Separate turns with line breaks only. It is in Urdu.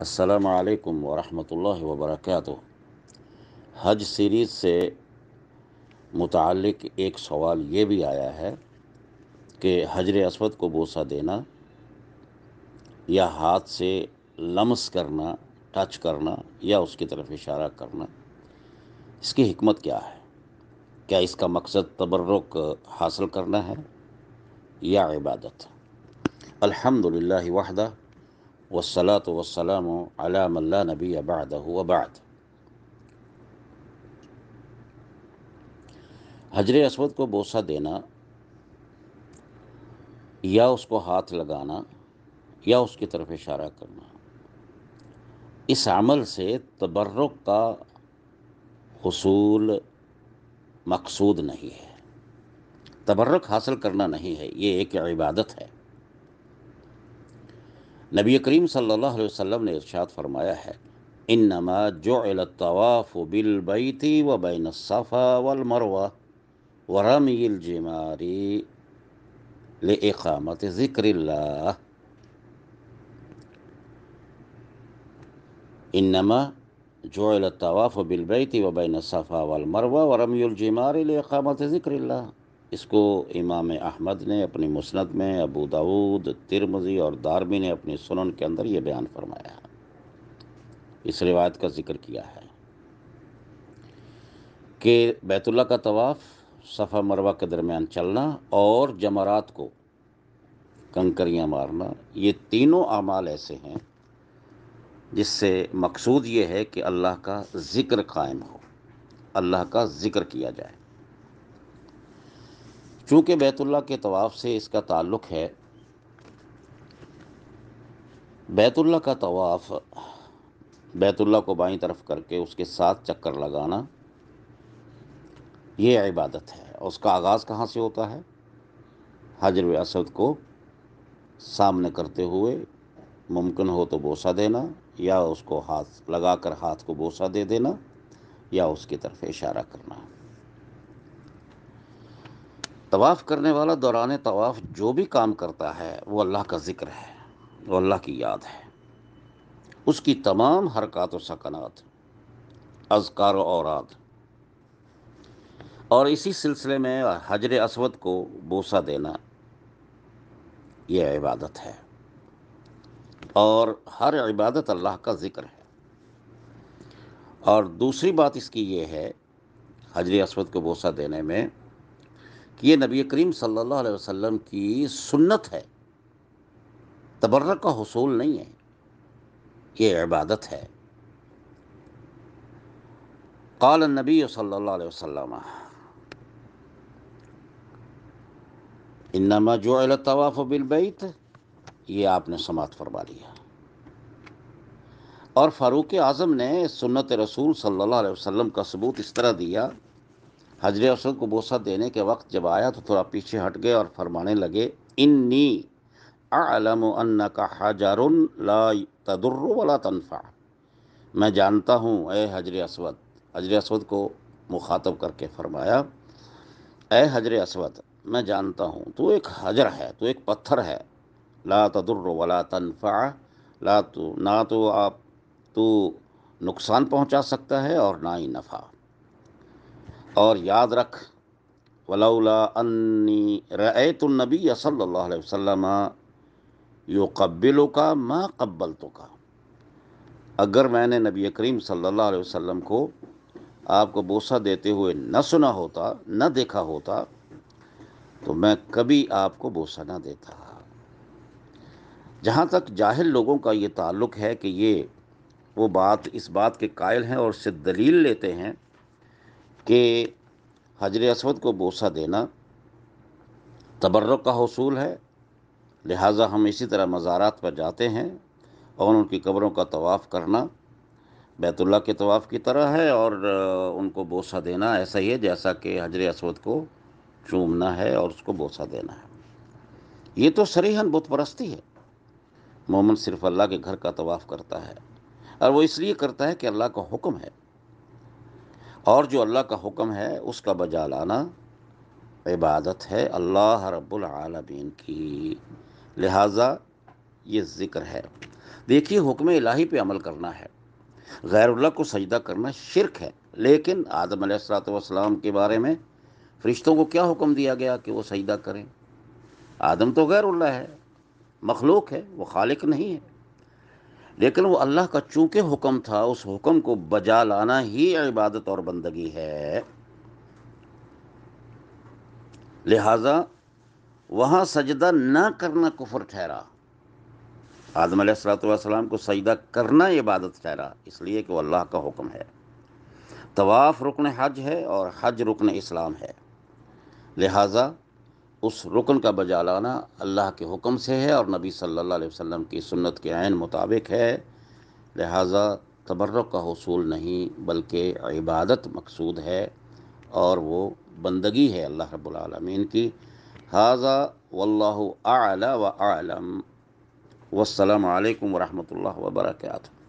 السلام علیکم ورحمۃ اللہ وبرکاتہ۔ حج سیریز سے متعلق ایک سوال یہ بھی آیا ہے کہ حجر اسود کو بوسہ دینا یا ہاتھ سے لمس کرنا، ٹچ کرنا یا اس کی طرف اشارہ کرنا، اس کی حکمت کیا ہے؟ کیا اس کا مقصد تبرک حاصل کرنا ہے یا عبادت؟ الحمد للہ وحدہ والصلاة والسلام على من لا نبی بعدہ وبعد. حجر اسود کو بوسہ دینا، یا اس کو ہاتھ لگانا، یا اس کی طرف اشارہ کرنا۔ اس عمل سے تبرک کا حصول مقصود نہیں ہے۔ تبرک حاصل کرنا نہیں ہے، یہ ایک عبادت ہے۔ نبی کریم صلی اللہ علیہ وسلم نے ارشاد فرمایا ہے انما جعل الطواف بالبیت و بین الصفا والمروہ ورمی الجمار لإقامت ذکر اللہ انما جعل الطواف بالبیت و بین الصفا والمروہ ورمی الجمار لإقامت ذکر اللہ اس کو امام احمد نے اپنی مسند میں، ابو داود ترمزی اور دارمی نے اپنی سنن کے اندر یہ بیان فرمایا ہے۔ اس روایت کا ذکر کیا ہے کہ بیت اللہ کا طواف صفا مروہ کے درمیان چلنا اور جمرات کو کنکریاں مارنا، یہ تینوں اعمال ایسے ہیں جس سے مقصود یہ ہے کہ اللہ کا ذکر قائم ہو، اللہ کا ذکر کیا جائے۔ چونکہ بیت اللہ کے طواف سے اس کا تعلق ہے، بیت اللہ کا طواف، بیت اللہ کو بائیں طرف کر کے اس کے ساتھ چکر لگانا، یہ عبادت ہے۔ اس کا آغاز کہاں سے ہوتا ہے؟ حجر اسود کو سامنے کرتے ہوئے ممکن ہو تو بوسہ دینا، یا اس کو ہاتھ لگا کر ہاتھ کو بوسہ دے دینا، یا اس کی طرف اشارہ کرنا۔ طواف کرنے والا دوران طواف جو بھی کام کرتا ہے، وہ اللہ کا ذکر ہے، وہ اللہ کی یاد ہے۔ اس کی تمام حرکات و سکنات، اذکار و اوراد۔ اور اسی سلسلے میں حجر اسود کو بوسہ دینا، یہ عبادت ہے۔ اور ہر عبادت اللہ کا ذکر ہے۔ اور دوسری بات اس کی یہ ہے، حجر اسود کو بوسہ دینے میں کہ یہ نبی کریم صلی اللہ علیہ وسلم کی سنت ہے۔ تبرک کا حصول نہیں ہے۔ یہ عبادت ہے۔ قال النبی صلی اللہ علیہ وسلم، انما جعل الطواف بالبیت، یہ آپ نے سماعت فرما لیا۔ اور فاروق اعظم نے سنت رسول صلی اللہ علیہ وسلم کا ثبوت اس طرح دیا حجر اسود کو بوسہ دینے کے وقت جب آیا تو تھوڑا پیچھے ہٹ گئے اور فرمانے لگے، انی اعلم انکا حجر لا تدر ولا تنفع. میں جانتا ہوں، اے حجر اسود۔ حجر اسود کو مخاطب کر کے فرمایا، اے حجر اسود، میں جانتا ہوں، تو ایک حجر ہے، تو ایک پتھر ہے۔ لا تدر ولا تنفع، لا تو، نہ تو آپ، تو نقصان پہنچا سکتا ہے اور نہ ہی نفع۔ اور یاد رکھ، ولولا انی رأیت النبی صلی اللہ علیہ وسلم یو قبلوں کا ماں قبلتوں کا اگر میں نے نبی کریم صلی اللہ علیہ وسلم کو آپ کو بوسہ دیتے ہوئے نہ سنا ہوتا، نہ دیکھا ہوتا، تو میں کبھی آپ کو بوسہ نہ دیتا۔ جہاں تک جاہل لوگوں کا یہ تعلق ہے کہ یہ وہ بات اس بات کے قائل ہیں اور اس سے دلیل لیتے ہیں کہ حجر اسود کو بوسہ دینا تبرک کا حصول ہے، لہٰذا ہم اسی طرح مزارات پر جاتے ہیں اور ان کی قبروں کا طواف کرنا بیت اللہ کے طواف کی طرح ہے اور ان کو بوسہ دینا ایسا ہی ہے جیسا کہ حجر اسود کو چومنا ہے اور اس کو بوسہ دینا ہے۔ یہ تو سریحن بت پرستی ہے۔ مومن صرف اللہ کے گھر کا طواف کرتا ہے اور وہ اس لیے کرتا ہے کہ اللہ کا حکم ہے۔ اور جو اللہ کا حکم ہے، اس کا بجا لانا عبادت ہے، اللہ رب العالمین کی۔ لہٰذا یہ ذکر ہے۔ دیکھیے، حکم الہی پہ عمل کرنا ہے۔ غیر اللہ کو سجدہ کرنا شرک ہے۔ لیکن آدم علیہ السلاۃ والسلام کے بارے میں فرشتوں کو کیا حکم دیا گیا کہ وہ سجدہ کریں؟ آدم تو غیر اللہ ہے، مخلوق ہے، وہ خالق نہیں ہے۔ لیکن وہ اللہ کا چونکہ حکم تھا، اس حکم کو بجا لانا ہی عبادت اور بندگی ہے۔ لہذا وہاں سجدہ نہ کرنا کفر ٹھہرا۔ آدم علیہ السلاۃ والسلام کو سجدہ کرنا عبادت ٹھہرا، اس لیے کہ وہ اللہ کا حکم ہے۔ طواف رکن حج ہے اور حج رکن اسلام ہے۔ لہٰذا اس رکن کا بجا لانا اللہ کے حکم سے ہے اور نبی صلی اللہ علیہ وسلم کی سنت کے عین مطابق ہے۔ لہٰذا تبرک کا حصول نہیں بلکہ عبادت مقصود ہے اور وہ بندگی ہے اللہ رب العالمین کی۔ حاضہ واللہ اعلی و اعلم۔ والسلام علیکم ورحمۃ اللہ وبرکاتہ۔